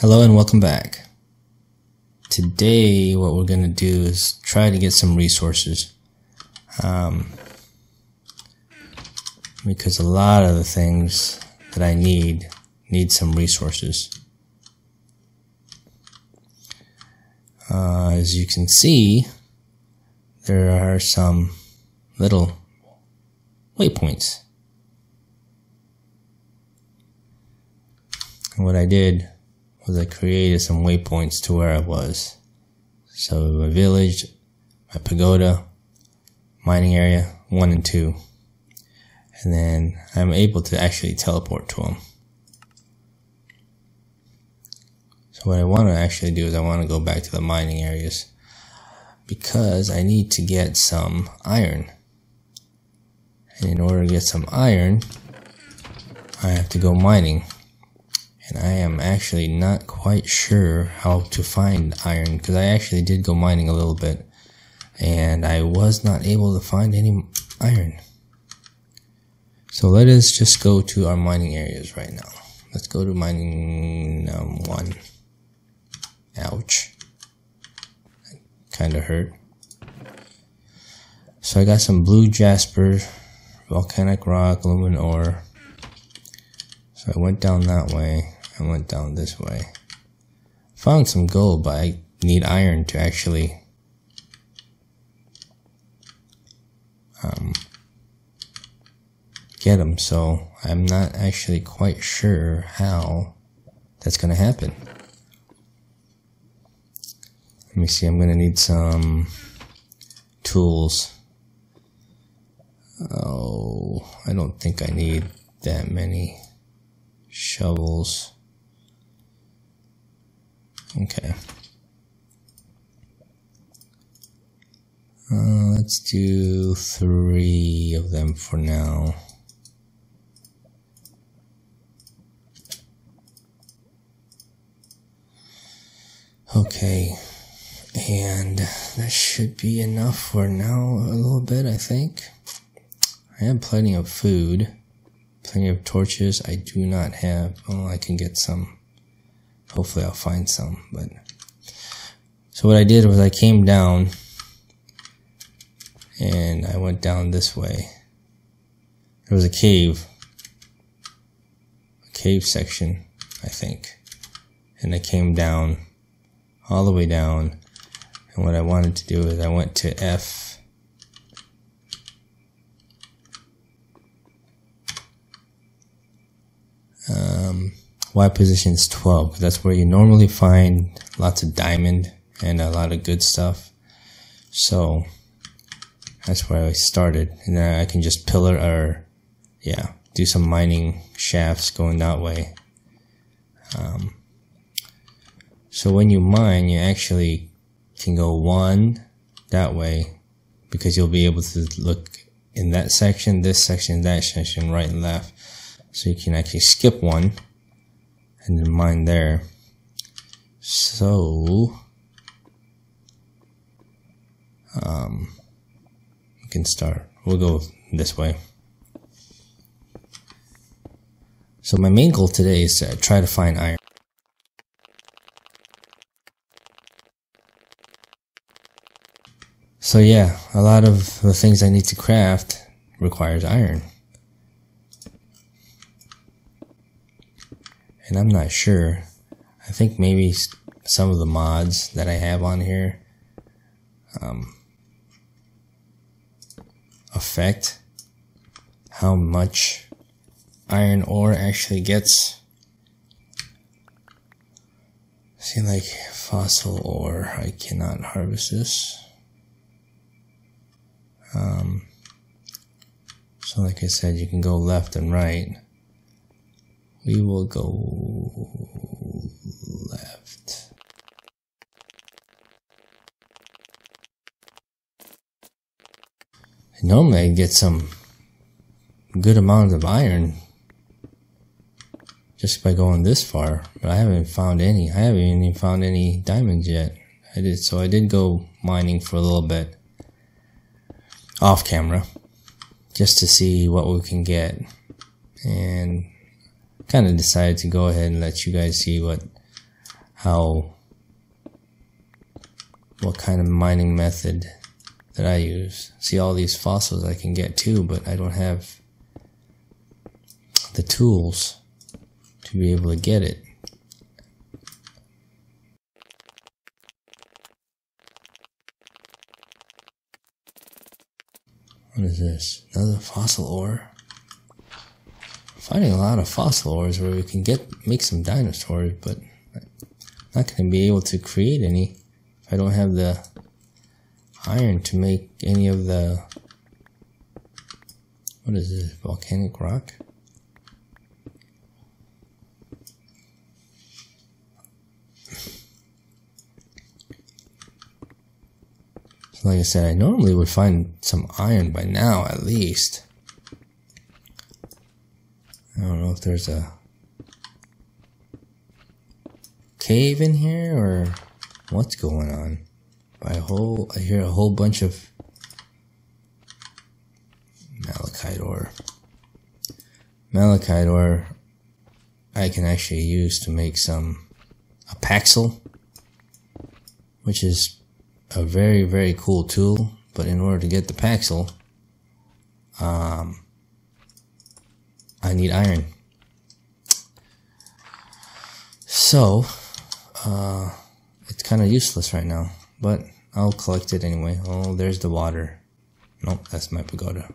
Hello and welcome back. Today, what we're going to do is try to get some resources. Um, because a lot of the things that I need need some resources. Uh, as you can see, there are some little waypoints. And what I did was I created some waypoints to where I was. So my village, my pagoda, mining area, one and two. And then I'm able to actually teleport to them. So what I want to actually do is I want to go back to the mining areas because I need to get some iron. And in order to get some iron, I have to go mining and I am actually not quite sure how to find iron because I actually did go mining a little bit and I was not able to find any iron. So let us just go to our mining areas right now. Let's go to mining um, one. Ouch. Kinda hurt. So I got some blue jasper, volcanic rock, aluminum ore. So I went down that way. I went down this way. Found some gold, but I need iron to actually um, get them. So I'm not actually quite sure how that's going to happen. Let me see, I'm going to need some tools. Oh, I don't think I need that many shovels. Okay. Uh, let's do three of them for now. Okay, and that should be enough for now a little bit, I think. I have plenty of food, plenty of torches. I do not have, oh, I can get some hopefully I'll find some, but so what I did was I came down and I went down this way. There was a cave, a cave section, I think, and I came down all the way down. And what I wanted to do is I went to F um, Y position is 12 that's where you normally find lots of diamond and a lot of good stuff. So that's where I started. And then I can just pillar or, yeah, do some mining shafts going that way. Um, so when you mine, you actually can go one that way because you'll be able to look in that section, this section, that section, right and left. So you can actually skip one and then mine there. So, um, we can start. We'll go this way. So my main goal today is to try to find iron. So yeah, a lot of the things I need to craft requires iron. And I'm not sure. I think maybe some of the mods that I have on here um, affect how much iron ore actually gets. See, like fossil ore, I cannot harvest this. Um, so, like I said, you can go left and right we will go left. Normally I get some good amount of iron just by going this far, but I haven't found any. I haven't even found any diamonds yet. I did, so I did go mining for a little bit off camera just to see what we can get. And kind of decided to go ahead and let you guys see what how what kind of mining method that I use. See all these fossils I can get too, but I don't have the tools to be able to get it. What is this? Another fossil ore? Finding a lot of fossil ores where we can get make some dinosaurs, but I'm not going to be able to create any if I don't have the iron to make any of the what is this volcanic rock? So like I said I normally would find some iron by now at least I don't know if there's a cave in here or what's going on by a whole, I hear a whole bunch of malachite ore. Malachite ore I can actually use to make some a paxel, which is a very very cool tool. But in order to get the paxel, um, I need iron. So, uh, it's kind of useless right now, but I'll collect it anyway. Oh, there's the water. Nope, that's my pagoda.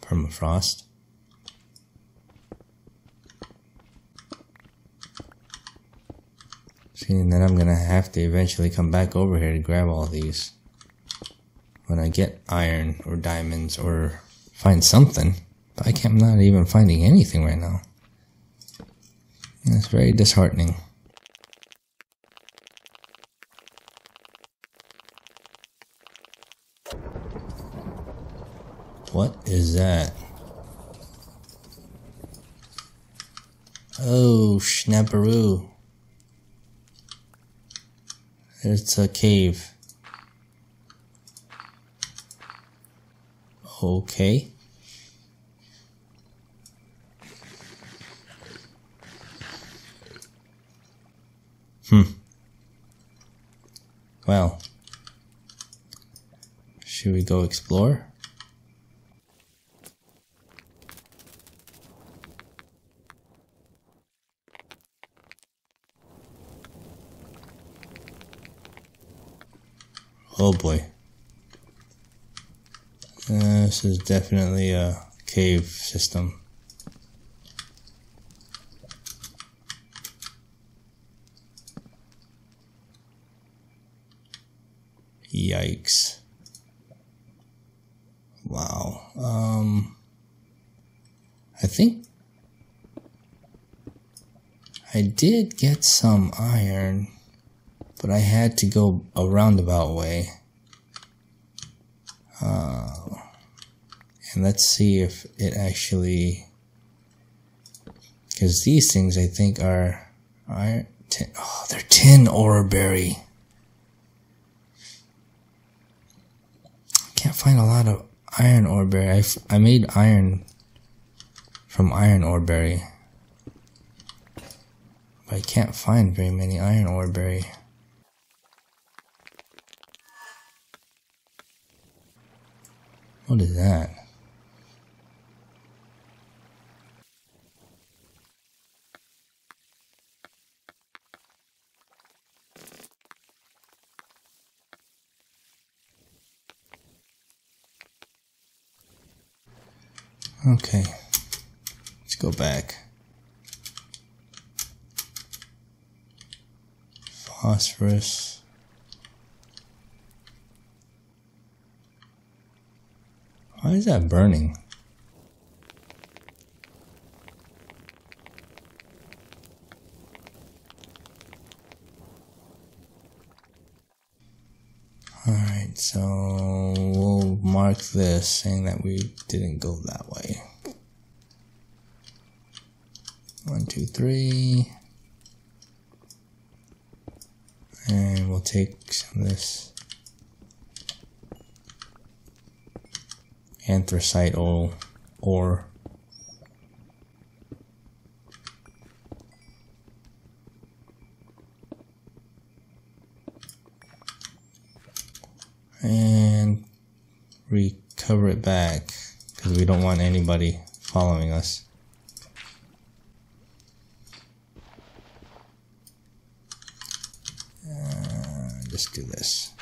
Permafrost. See, and then I'm gonna have to eventually come back over here to grab all these. When I get iron or diamonds or find something. But I can't, I'm not even finding anything right now. It's very disheartening. What is that? Oh, snapperoo. It's a cave. Okay. Hmm. Well. Should we go explore? Oh boy. Uh, this is definitely a cave system. Yikes. Wow. Um, I think I did get some iron but I had to go a roundabout way. Uh, and let's see if it actually, because these things I think are, are tin, oh, they're tin ore berry. Can't find a lot of iron ore berry. I, I made iron from iron ore berry. But I can't find very many iron ore berry. What is that? Okay, let's go back. Phosphorus. Why is that burning? Alright, so we'll mark this saying that we didn't go that way. One, two, three. and we'll take some of this anthracite oil ore. And recover it back because we don't want anybody following us. Just do this.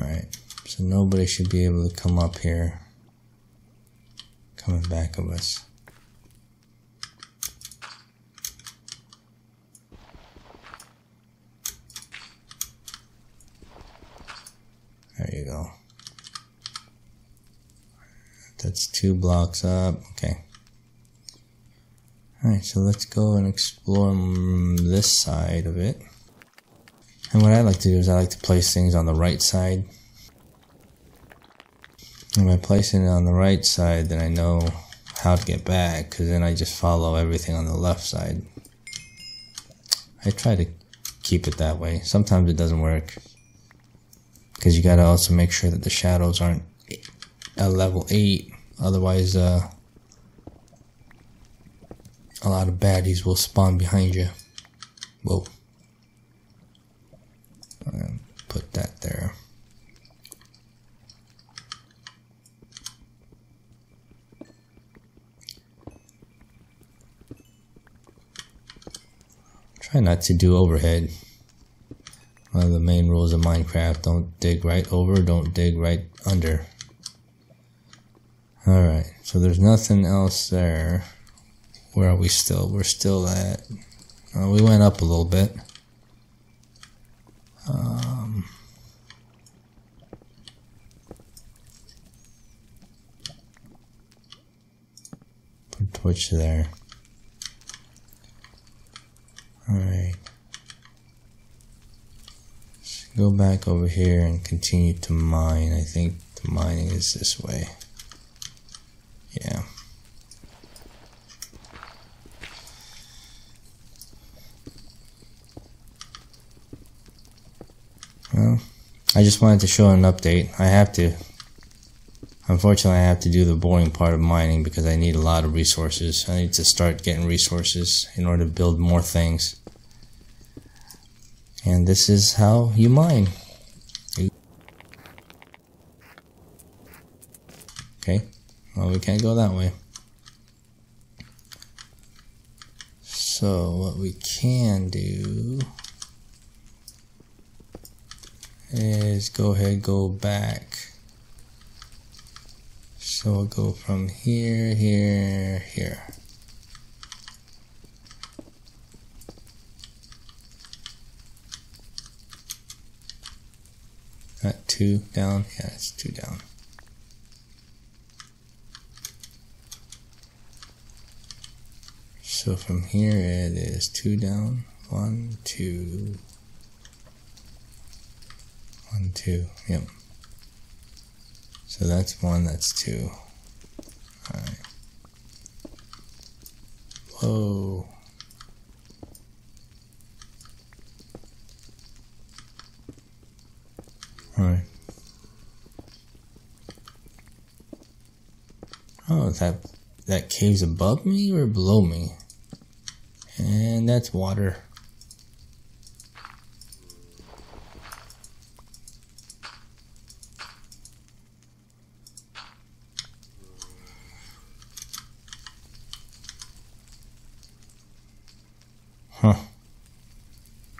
Alright, so nobody should be able to come up here coming back of us. There you go. That's two blocks up. Okay. Alright, so let's go and explore mm, this side of it. And what I like to do is I like to place things on the right side. And by placing it on the right side, then I know how to get back, because then I just follow everything on the left side. I try to keep it that way. Sometimes it doesn't work. Because you gotta also make sure that the shadows aren't at level 8. Otherwise, uh, a lot of baddies will spawn behind you. Whoa. Put that there. Try not to do overhead. One of the main rules of Minecraft, don't dig right over, don't dig right under. Alright, so there's nothing else there. Where are we still? We're still at... Uh, we went up a little bit. Um, put torch there. Alright. Go back over here and continue to mine. I think the mining is this way. Yeah. Well, I just wanted to show an update. I have to. Unfortunately, I have to do the boring part of mining because I need a lot of resources. I need to start getting resources in order to build more things. And this is how you mine. Okay, well, we can't go that way. So, what we can do is go ahead go back. So we'll go from here here here. Got two down? Yeah it's two down. So from here it is two down. One two one, two, yep. So that's one, that's two. Alright. Whoa. Alright. Oh, that that cave's above me or below me? And that's water. Huh.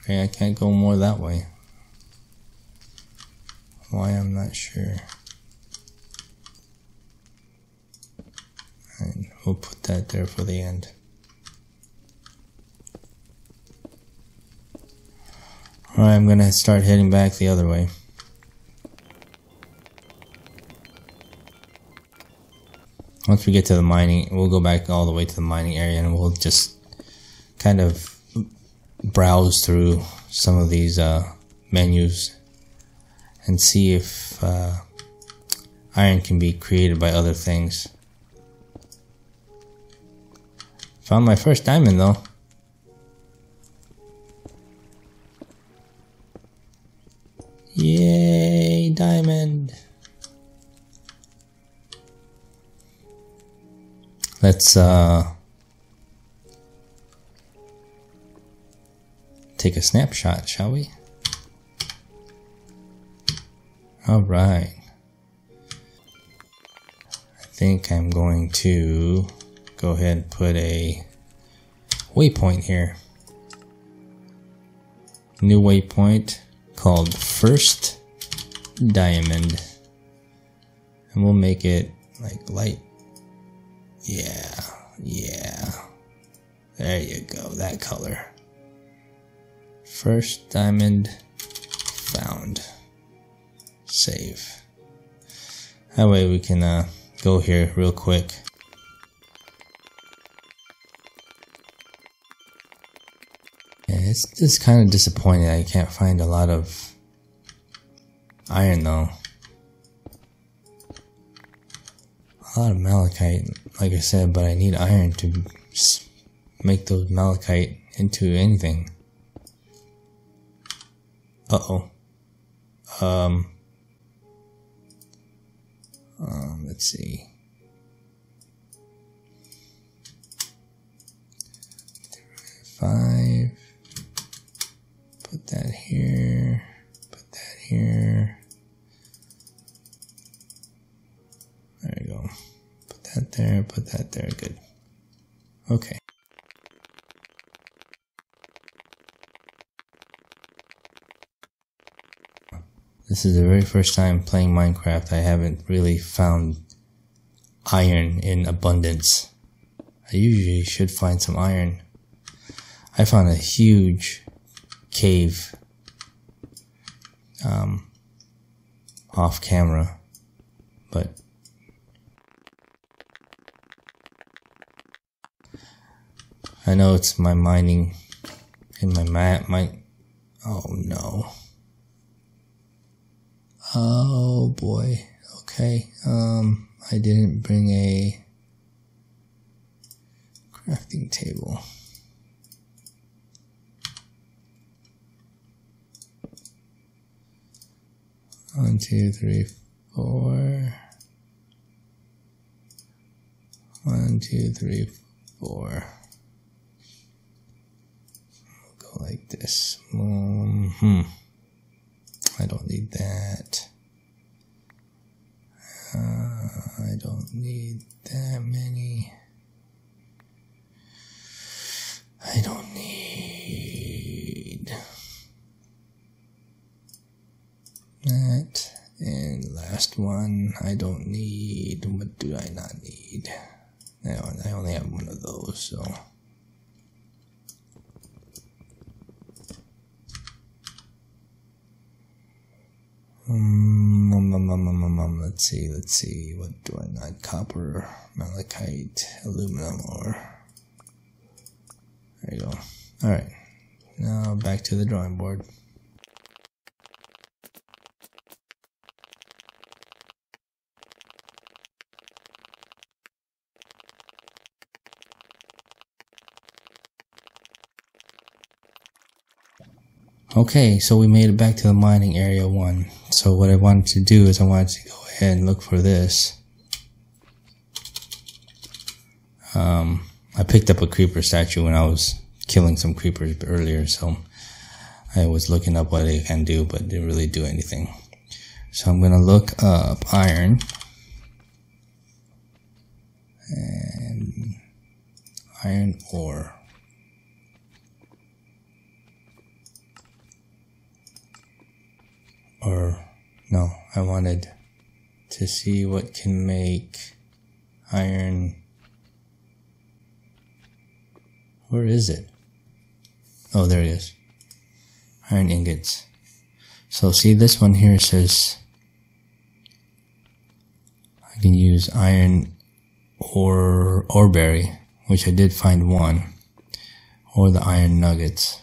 Okay, I can't go more that way. Why, I'm not sure. And we'll put that there for the end. Alright, I'm gonna start heading back the other way. Once we get to the mining, we'll go back all the way to the mining area and we'll just kind of browse through some of these uh, menus and see if uh, iron can be created by other things. Found my first diamond though. Yay, diamond! Let's uh take a snapshot, shall we? Alright. I think I'm going to go ahead and put a waypoint here. New waypoint called First Diamond. And we'll make it like light. Yeah, yeah. There you go, that color. First diamond found. Save. That way we can uh, go here real quick. Yeah, it's just kind of disappointing I can't find a lot of iron though. A lot of malachite, like I said, but I need iron to make those malachite into anything. Uh oh. Um. Um, let's see. Five. Put that here. Put that here. There you go. Put that there. Put that there. Good. Okay. This is the very first time playing Minecraft I haven't really found iron in abundance. I usually should find some iron. I found a huge cave um, off camera, but I know it's my mining in my map. My oh no. Oh boy. Okay. Um, I didn't bring a crafting table. One, two, three, four. One, two, three, four. Go like this. Um, hmm. I don't need that. Uh, I don't need that many. I don't need that. And last one, I don't need. What do I not need? I only have one of those, so. Um, um, um, let's see, let's see. What do I need? Copper, malachite, aluminum, or. There you go. Alright. Now back to the drawing board. Okay, so we made it back to the mining area one. So what I wanted to do is I wanted to go ahead and look for this. Um, I picked up a creeper statue when I was killing some creepers earlier, so I was looking up what it can do, but didn't really do anything. So I'm gonna look up iron. And iron ore. or no, I wanted to see what can make iron. Where is it? Oh, there it is. Iron ingots. So see this one here says I can use iron or ore berry, which I did find one, or the iron nuggets.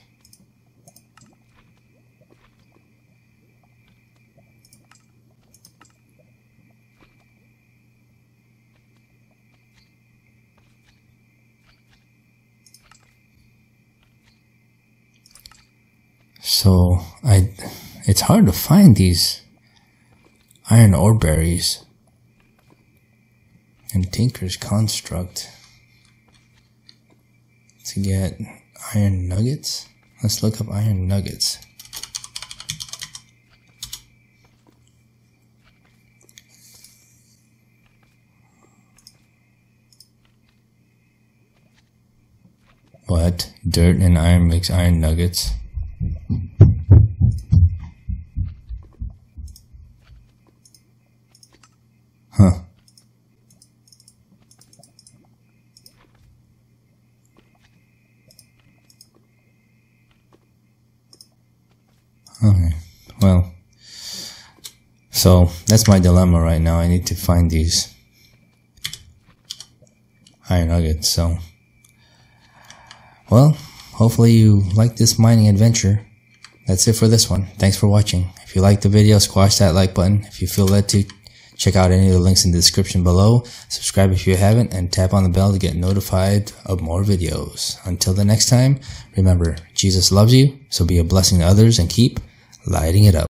So I, it's hard to find these iron ore berries and Tinker's construct to get iron nuggets. Let's look up iron nuggets. What? Dirt and iron makes iron nuggets. So that's my dilemma right now. I need to find these iron nuggets. So, well, hopefully you like this mining adventure. That's it for this one. Thanks for watching. If you liked the video, squash that like button. If you feel led to, check out any of the links in the description below. Subscribe if you haven't and tap on the bell to get notified of more videos. Until the next time, remember, Jesus loves you, so be a blessing to others and keep lighting it up.